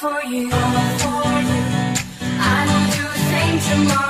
for you. I won't do the same tomorrow.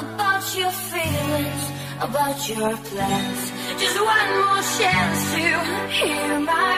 about your feelings, about your plans. Just one more chance to hear my